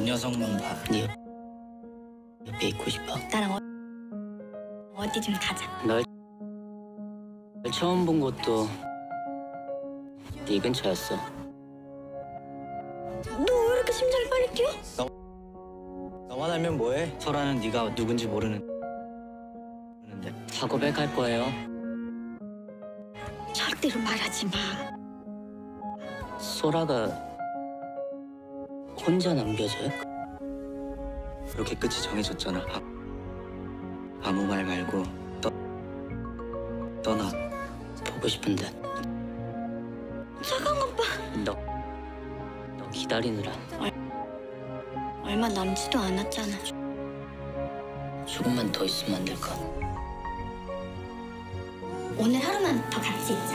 녀석만 봐. 네 옆에 있고 싶어. 나랑 어, 어디 좀 가자. 널 처음 본 것도 네 근처였어. 너 왜 이렇게 심장이 빨리 뛰어? 너만 알면 뭐해? 소라는 네가 누군지 모르는. 모르는데. 사고 백 할 거예요. 절대로 말하지 마. 소라가 혼자 남겨져요? 이렇게 끝이 정해졌잖아. 아, 아무 말 말고 떠 떠나. 보고 싶은데 차가운 오빠. 너, 너 기다리느라 얼마 남지도 않았잖아. 조금만 더 있으면 안 될까? 오늘 하루만 더 같이 있자.